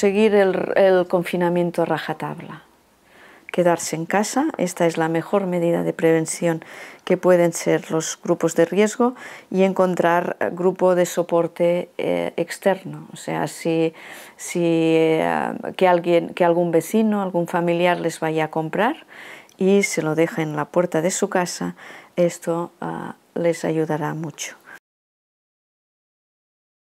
seguir el, confinamiento rajatabla, quedarse en casa, esta es la mejor medida de prevención que pueden ser los grupos de riesgo y encontrar grupo de soporte eh, externo, o sea, si, eh, que, alguien, que algún vecino, algún familiar les vaya a comprar y se lo deja en la puerta de su casa, esto ah, les ayudará mucho.